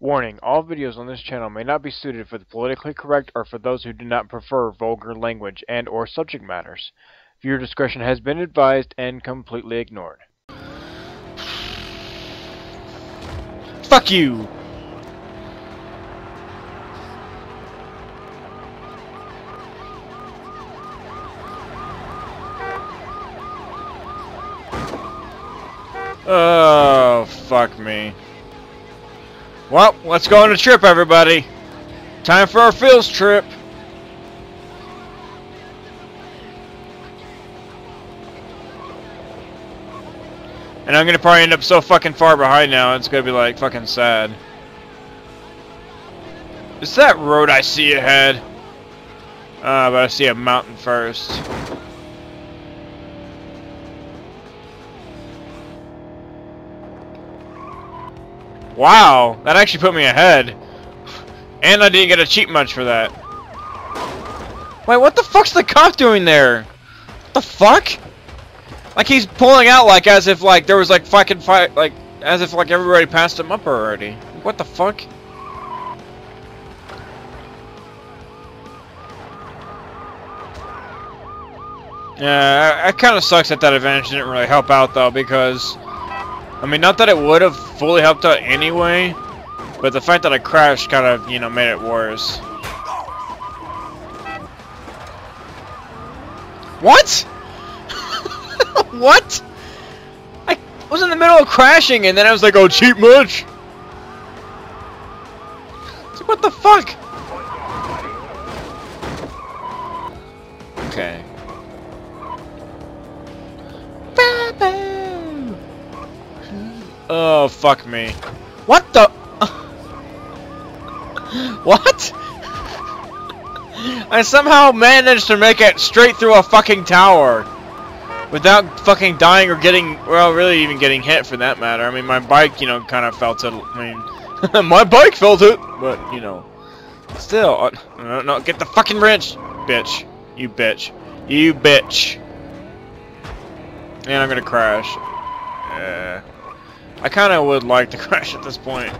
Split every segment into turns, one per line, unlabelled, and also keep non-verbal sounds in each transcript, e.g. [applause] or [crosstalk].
Warning, all videos on this channel may not be suited for the politically correct or for those who do not prefer vulgar language and or subject matters. Viewer discretion has been advised and completely ignored.
Fuck you! Oh, fuck me. Well, let's go on a trip, everybody. Time for our fields trip. And I'm gonna probably end up so fucking far behind now, it's gonna be like fucking sad. Is that road I see ahead? Uh, but I see a mountain first. Wow, that actually put me ahead. And I didn't get a cheat much for that. Wait, what the fuck's the cop doing there? What the fuck? Like he's pulling out like as if like there was like fucking fight like as if like everybody passed him up already. What the fuck? Yeah, it kind of sucks that that advantage didn't really help out though because I mean not that it would have fully helped out anyway, but the fact that I crashed kind of, you know, made it worse. What? [laughs] what? I was in the middle of crashing and then I was like, oh, cheap much? What the fuck? Oh, fuck me. What the? what? I somehow managed to make it straight through a fucking tower. Without fucking dying or getting, well, really even getting hit for that matter. I mean, my bike, you know, kind of felt it. I mean, [laughs] my bike felt it, but, you know. Still, uh, no, no, get the fucking wrench, bitch. You bitch. You bitch. And I'm gonna crash. Uh, I kind of would like to [laughs] crash at this point.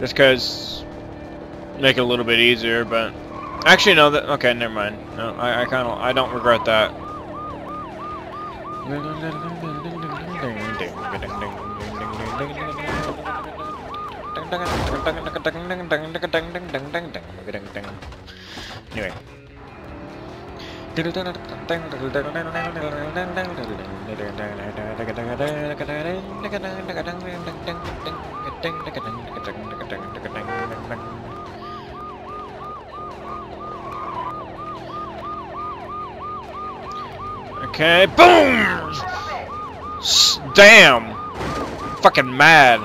Just because make it a little bit easier, but actually no. That okay, never mind. No, I, I kind of I don't regret that. Anyway. Okay, boom! Damn! Fucking mad.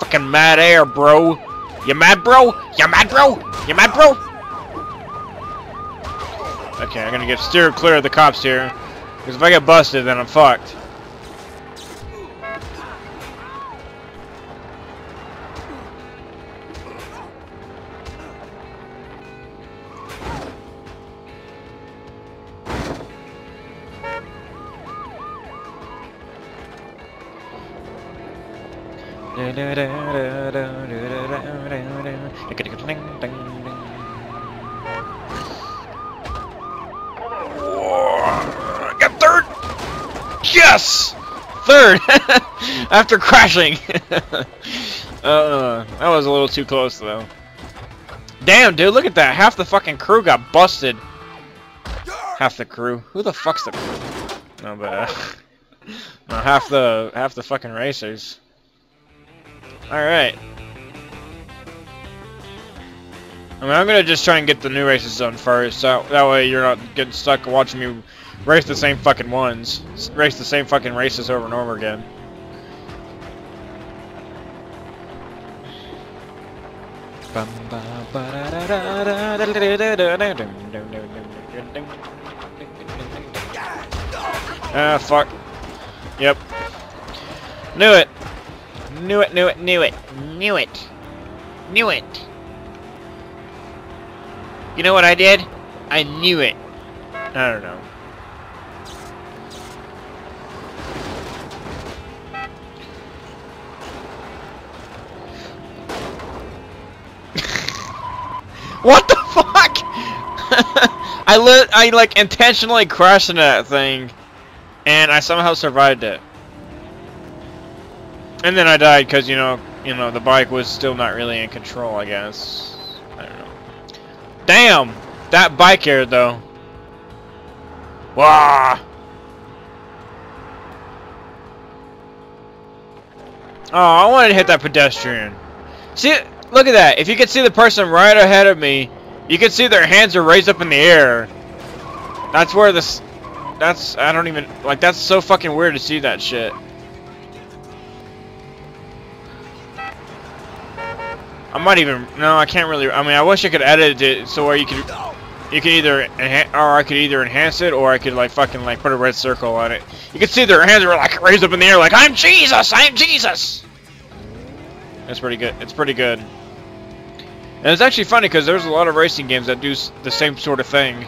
Fucking mad air, bro. You mad, bro? You mad, bro? You mad, bro? Okay, I'm gonna get steer clear of the cops here. Because if I get busted, then I'm fucked. Got Yes! Third! [laughs] After crashing! [laughs] uh, that was a little too close, though. Damn, dude, look at that. Half the fucking crew got busted. Half the crew. Who the fuck's the crew? No, but, uh, [laughs] no, half the, half the fucking racers. Alright. I mean, I'm gonna just try and get the new races done first, so that way you're not getting stuck watching me race the same fucking ones. Race the same fucking races over and over again. Ah, fuck. Yep. Knew it. Knew it, knew it, knew it. Knew it. Knew it. You know what I did? I knew it. I don't know. What the fuck? [laughs] I lit. I like intentionally crashed into that thing, and I somehow survived it. And then I died because you know, you know, the bike was still not really in control. I guess. I don't know. Damn, that bike here though. Wah. Oh, I wanted to hit that pedestrian. See, look at that. If you could see the person right ahead of me, you can see their hands are raised up in the air. That's where this... That's... I don't even... Like, that's so fucking weird to see that shit. I might even... No, I can't really... I mean, I wish I could edit it so where you could... You could either... Or I could either enhance it, or I could, like, fucking, like, put a red circle on it. You can see their hands are, like, raised up in the air, like, I'm Jesus! I'm Jesus! That's pretty good. It's pretty good. And it's actually funny because there's a lot of racing games that do the same sort of thing.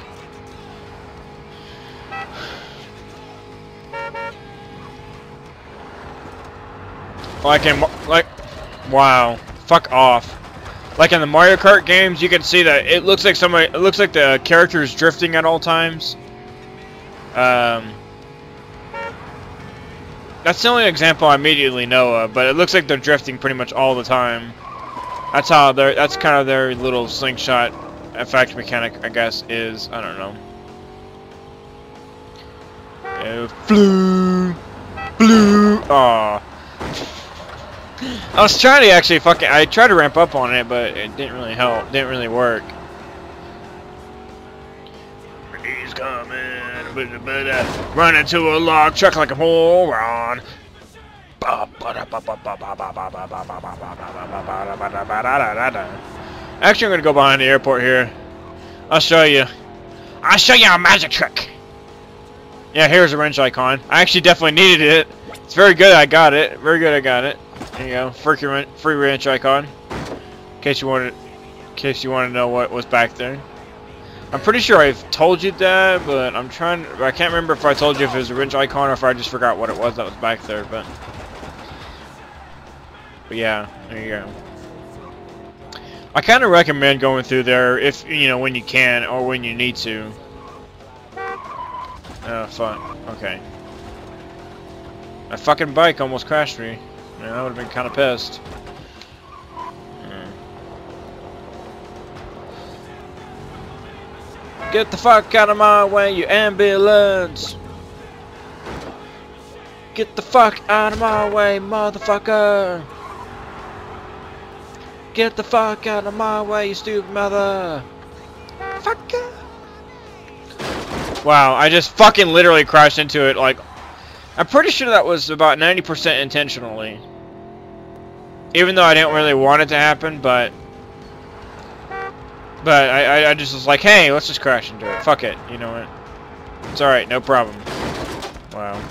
Like in, like, wow, fuck off. Like in the Mario Kart games, you can see that it looks like somebody, it looks like the character is drifting at all times. Um, that's the only example I immediately know of, but it looks like they're drifting pretty much all the time. That's how their, that's kind of their little slingshot effect mechanic, I guess, is. I don't know. Uh, flew. Aw. I was trying to actually fucking. I tried to ramp up on it, but it didn't really help. Didn't really work. He's coming. Run into a log truck like a moron. Actually, I'm gonna go behind the airport here. I'll show you. I'll show you a magic trick. Yeah, here's a wrench icon. I actually definitely needed it. It's very good I got it. Very good I got it. There you go. Free, free wrench icon. In case you wanted, in case you want to know what was back there. I'm pretty sure I've told you that, but I'm trying. I can't remember if I told you if it was a wrench icon or if I just forgot what it was that was back there. But, but yeah, there you go. I kind of recommend going through there if you know when you can or when you need to. Oh fuck. Okay. My fucking bike almost crashed me. Man, I would have been kind of pissed. Get the fuck out of my way, you ambulance! Get the fuck out of my way, motherfucker! Get the fuck out of my way, you stupid mother! Fucker! Wow, I just fucking literally crashed into it, like... I'm pretty sure that was about 90% intentionally. Even though I didn't really want it to happen, but... But I, I, just was like, hey, let's just crash into it. Fuck it. You know what? It's alright, no problem. Wow.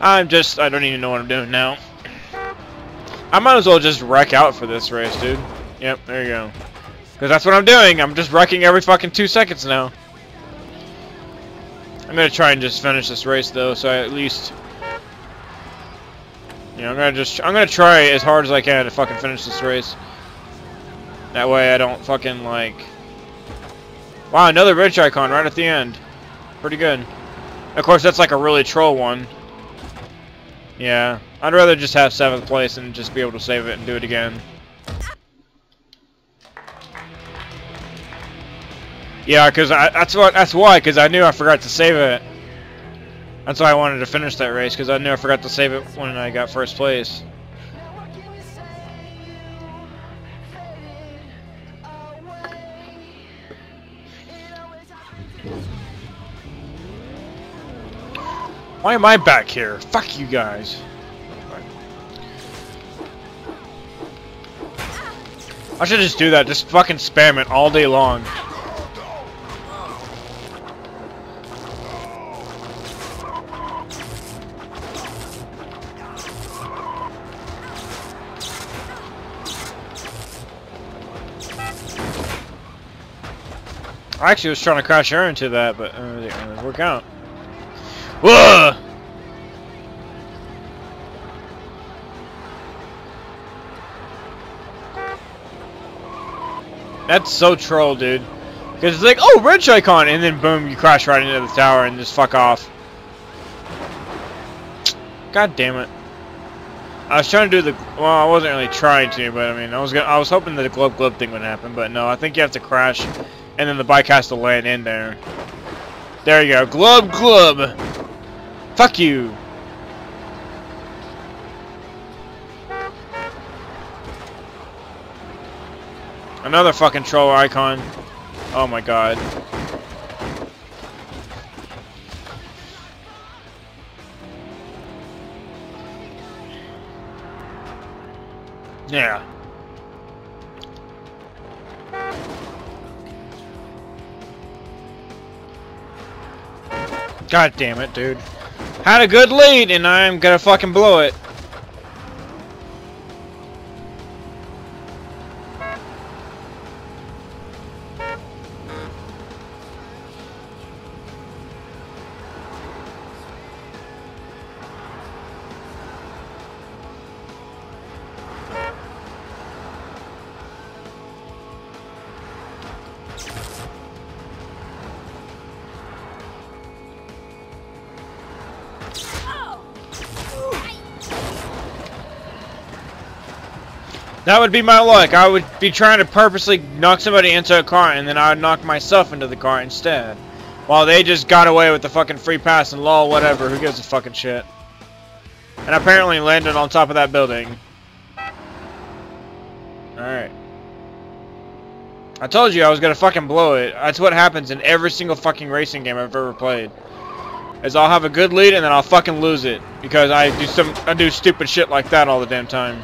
I'm just, I don't even know what I'm doing now. I might as well just wreck out for this race, dude. Yep, there you go. Because that's what I'm doing. I'm just wrecking every fucking two seconds now. I'm gonna try and just finish this race though, so I at least you know, I'm gonna just I'm gonna try as hard as I can to fucking finish this race. That way I don't fucking like... Wow, another wrench icon right at the end. Pretty good. Of course, that's like a really troll one. Yeah, I'd rather just have 7th place and just be able to save it and do it again. Yeah, cause that's what that's why, cause I knew I forgot to save it. That's why I wanted to finish that race, cause I knew I forgot to save it when I got first place. Why am I back here? Fuck you guys. I should just do that. Just fucking spam it all day long. I actually was trying to crash her into that, but uh, it didn't work out. Whoa! That's so troll, dude. Because it's like, oh, wrench icon, and then boom, you crash right into the tower and just fuck off. God damn it. I was trying to do the, well, I wasn't really trying to, but I mean, I was gonna, I was hoping that the glove glove thing would happen, but no, I think you have to crash, and then the bike has to land in there. There you go, glove glove. Fuck you. Another fucking troll icon. Oh my god. Yeah. God damn it, dude. Had a good lead, and I'm gonna fucking blow it. That would be my luck. I would be trying to purposely knock somebody into a car, and then I would knock myself into the car instead. While they just got away with the fucking free pass and lol, whatever. Who gives a fucking shit? And apparently landed on top of that building. Alright. I told you I was gonna fucking blow it. That's what happens in every single fucking racing game I've ever played. Is I'll have a good lead and then I'll fucking lose it. Because I do some I do stupid shit like that all the damn time.